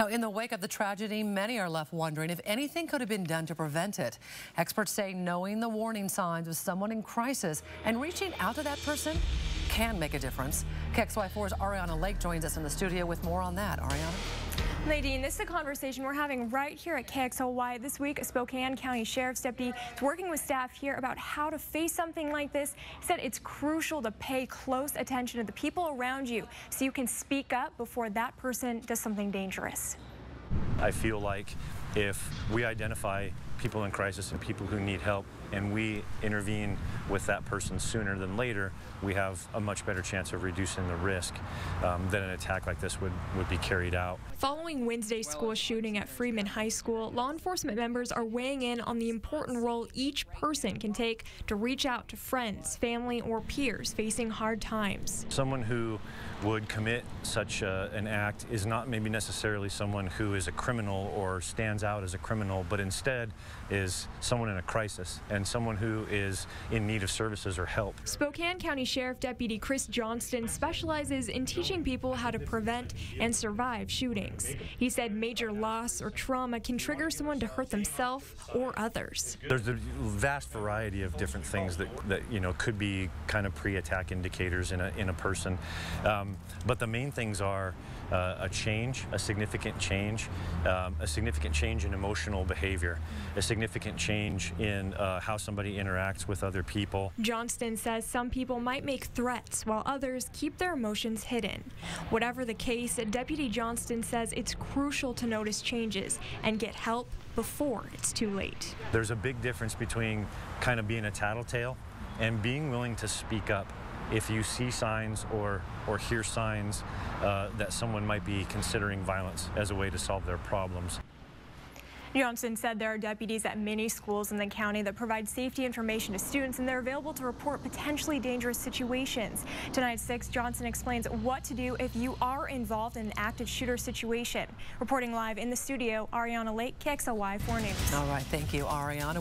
Now, in the wake of the tragedy, many are left wondering if anything could have been done to prevent it. Experts say knowing the warning signs of someone in crisis and reaching out to that person can make a difference. KXLY4's Ariana Lake joins us in the studio with more on that. Ariana? Nadine, this is a conversation we're having right here at KXLY. This week, a Spokane County Sheriff's Deputy is working with staff here about how to face something like this. He said it's crucial to pay close attention to the people around you so you can speak up before that person does something dangerous. I feel like if we identify people in crisis and people who need help and we intervene with that person sooner than later, we have a much better chance of reducing the risk um, that an attack like this would, would be carried out. Following Wednesday's school shooting at Freeman High School, law enforcement members are weighing in on the important role each person can take to reach out to friends, family, or peers facing hard times. Someone who would commit such a, an act is not maybe necessarily someone who is a criminal or stands out as a criminal, but instead is someone in a crisis and someone who is in need of services or help. Spokane County Sheriff Deputy Chris Johnston specializes in teaching people how to prevent and survive shootings. He said major loss or trauma can trigger someone to hurt themselves or others. There's a vast variety of different things that, that you know could be kind of pre-attack indicators in a, in a person. Um, but the main things are uh, a change, a significant change, um, a significant change in emotional behavior, a significant change in uh, how somebody interacts with other people. Johnston says some people might make threats while others keep their emotions hidden. Whatever the case, Deputy Johnston says it's crucial to notice changes and get help before it's too late. There's a big difference between kind of being a tattletale and being willing to speak up if you see signs or, or hear signs uh, that someone might be considering violence as a way to solve their problems. Johnston said there are deputies at many schools in the county that provide safety information to students and they're available to report potentially dangerous situations. Tonight at 6, Johnston explains what to do if you are involved in an active shooter situation. Reporting live in the studio, Ariana Lake, KXLY 4 News. All right, thank you, Ariana.